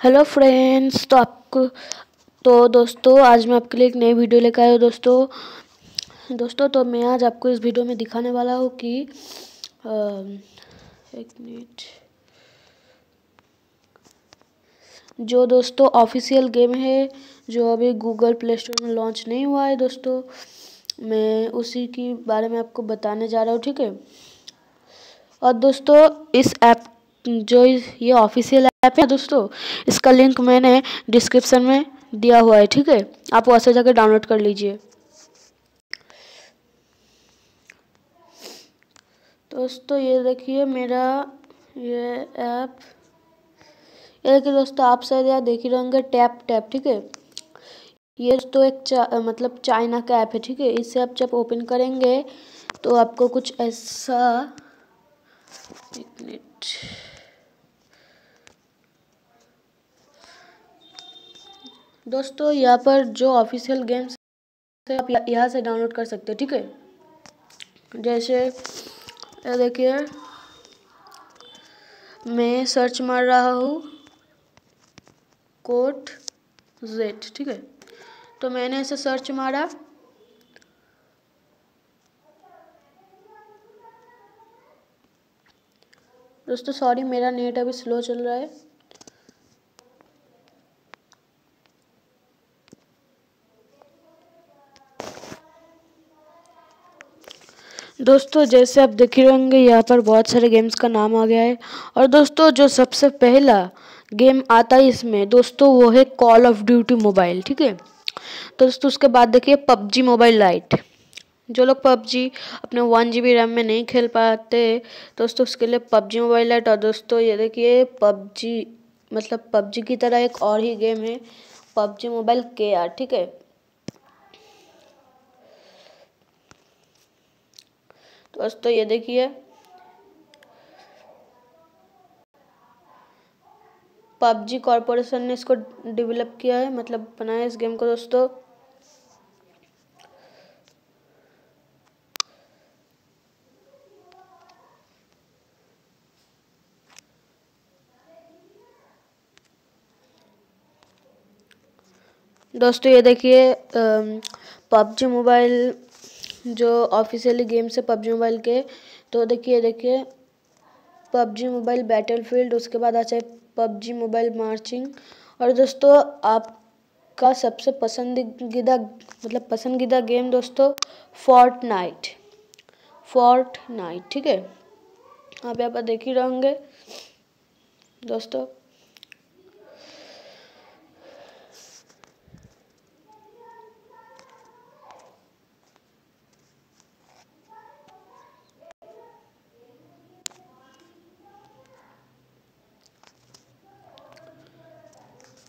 Hello friends तो आपको तो दोस्तों आज मैं आपके लिए एक नई वीडियो लेकर आया हूँ दोस्तों। दोस्तों तो मैं आज आपको इस वीडियो में दिखाने वाला हूँ कि आ, एक मिनट। जो दोस्तों ऑफिशियल गेम है जो अभी गूगल प्ले स्टोर में लॉन्च नहीं हुआ है दोस्तों मैं उसी की बारे में आपको बताने जा रहा हूँ ठीक है? और दोस्तों इस ऐप जो ये ऑफिशियल ऐप है दोस्तों इसका लिंक मैंने डिस्क्रिप्शन में दिया हुआ है ठीक है? आप वहाँ से जाकर डाउनलोड कर लीजिए। दोस्तों ये देखिए मेरा ये ऐप ये देखिए दोस्तों आप शायद यहाँ देख ही रहेंगे टैप टैप ठीक है? ये दोस्तों एक चा, मतलब चाइना का ऐप है ठीक है? इसे आप जब ओपन करेंगे तो आपको कुछ ऐसा एक मिनट दोस्तों, यहाँ पर जो ऑफिशियल गेम्स है, आप यहाँ से डाउनलोड कर सकते हैं, ठीक है? जैसे, ये देखिए, मैं सर्च मार रहा हूँ कोट जेड ठीक है? तो मैंने इसे सर्च मारा। दोस्तों सॉरी मेरा नेट अभी स्लो चल रहा है। दोस्तों, जैसे आप देख रहे होंगे, यहाँ पर बहुत सारे गेम्स का नाम आ गया है। और दोस्तों, जो सबसे पहला गेम आता है इसमें, दोस्तों, वो है कॉल ऑफ़ ड्यूटी मोबाइल ठीक है? दोस्तों, उसके बाद देखिए पबजी मोबाइल लाइट जो लोग पबजी अपने वन जी बी रैम में नहीं खेल पाते, दोस्तों, उसके लिए पबजी मोबाइल लाइट और दोस्तों, ये देखिए पबजी मतलब पबजी की तरह एक और ही गेम है पबजी मोबाइल के आर ठीक है? दोस्तों ये देखिए। पबजी कॉरपोरेशन ने इसको डेवलप किया है मतलब बनाया इस गेम को दोस्तों। दोस्तों, ये देखिए पबजी मोबाइल जो ऑफिशियली गेम्स है पबजी मोबाइल के तो देखिए देखिए, पबजी मोबाइल बैटल फ़ील्ड उसके बाद आ जाए पबजी मोबाइल मार्चिंग और दोस्तों, आपका सबसे पसंदीदा मतलब पसंदीदा गेम दोस्तों फोर्ट नाइट फोर्ट नाइट ठीक है? आप यहाँ पर देख ही रहेंगे दोस्तों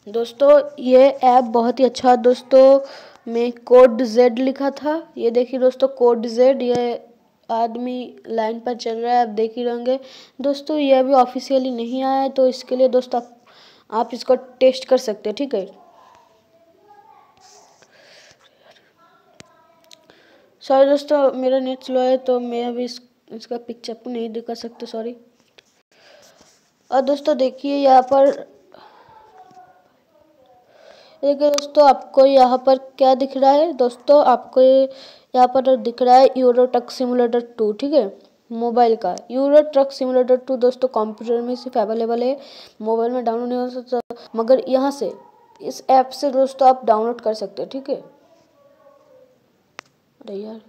दोस्तों ये ऐप बहुत ही अच्छा दोस्तों में कोड जेड लिखा था। ये देखिए दोस्तों कोड जेड ये आदमी लाइन पर चल रहा है आप देख ही रहेंगे दोस्तों ये अभी ऑफिशियली नहीं आया है तो इसके लिए दोस्तों आप, इसको टेस्ट कर सकते हैं ठीक है? सॉरी दोस्तों मेरा नेट स्लो है तो मैं अभी इस, इसका पिक्चर नहीं दिखा सकते सॉरी और दोस्तों देखिए यहाँ पर देखिए दोस्तों, आपको यहाँ पर क्या दिख रहा है? दोस्तों, आपको यहाँ पर दिख रहा है यूरो ट्रक सिमुलेटर टू ठीक है? मोबाइल का। यूरो ट्रक सिमुलेटर टू दोस्तों कंप्यूटर में सिर्फ़ अवेलेबल है। मोबाइल में डाउनलोड नहीं हो सकता, मगर यहाँ से, इस ऐप से दोस्तों आप डाउनलोड कर सकते हैं, ठीक है? अरे यार।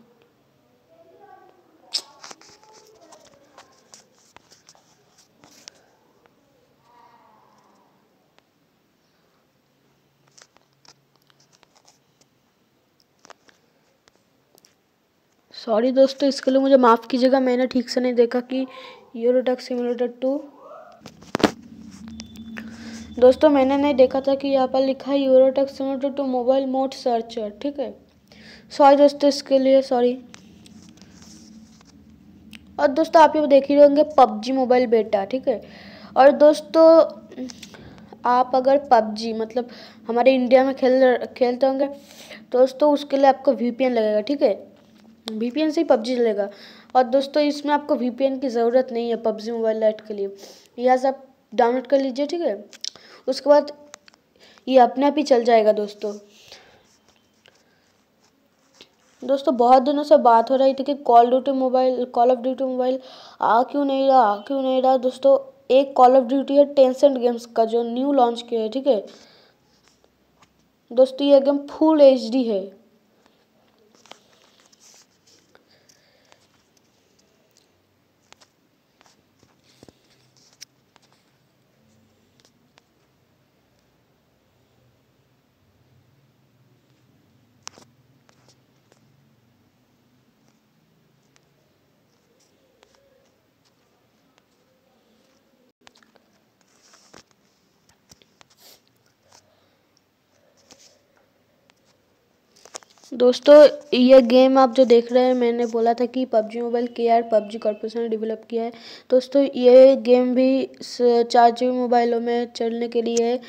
सॉरी दोस्तों, इसके लिए मुझे माफ़ कीजिएगा, मैंने ठीक से नहीं देखा कि यूरोटक सिमुलेटर टू दोस्तों, मैंने नहीं देखा था कि यहाँ पर लिखा है euro truck simulator two mobile mod searcher ठीक है? सॉरी दोस्तों, इसके लिए सॉरी और दोस्तों, आप ये देख ही होंगे पबजी मोबाइल बेटा ठीक है? और दोस्तों, आप अगर पबजी मतलब हमारे इंडिया में खेल खेलते होंगे, दोस्तों, उसके लिए आपको वीपीएन लगेगा, ठीक है? वीपीएन से ही पबजी चलेगा। और दोस्तों, इसमें आपको वीपीएन की ज़रूरत नहीं है पबजी मोबाइल लाइट के लिए। यह से आप डाउनलोड कर लीजिए, ठीक है? उसके बाद ये अपने आप ही चल जाएगा दोस्तों। दोस्तों, बहुत दिनों से बात हो रही थी कि call duty mobile call of duty mobile आ क्यों नहीं रहा, आ क्यों नहीं रहा? दोस्तों, एक कॉल ऑफ़ ड्यूटी है टेंसेंट गेम्स का, जो न्यू लॉन्च किया है, ठीक है? दोस्तों, ये गेम फुल एचडी है। दोस्तों ये गेम आप जो देख रहे हैं मैंने बोला था कि PUBG mobile K R PUBG corporation ने डेवलप किया है। दोस्तों ये गेम भी चार जी मोबाइलों में चलने के लिए है।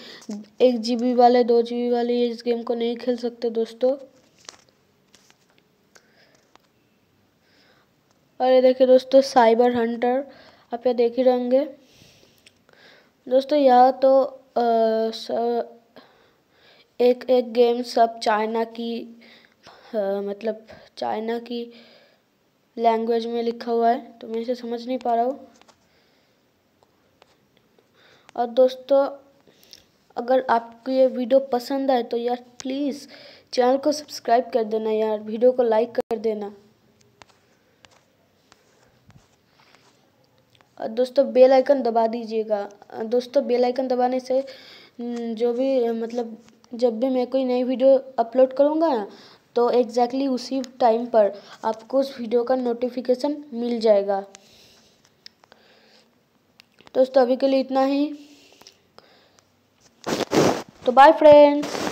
एक जी बी वाले दो जी बी वाले इस गेम को नहीं खेल सकते दोस्तों। और ये देखिए दोस्तों साइबर हंटर आप ये देख ही रहेंगे दोस्तों यह तो आ, स, एक एक गेम सब चाइना की मतलब चाइना की लैंग्वेज में लिखा हुआ है तो मैं इसे समझ नहीं पा रहा हूँ। और दोस्तों, अगर आपको ये वीडियो पसंद आए तो यार प्लीज़ चैनल को सब्सक्राइब कर देना यार, वीडियो को लाइक कर देना। और दोस्तों बेल आइकन दबा दीजिएगा। दोस्तों बेल आइकन दबाने से जो भी मतलब जब भी मैं कोई नई वीडियो अपलोड करूँगा तो एग्जैक्टली उसी टाइम पर आपको उस वीडियो का नोटिफिकेशन मिल जाएगा। दोस्तों, अभी के लिए इतना ही। तो बाय फ्रेंड्स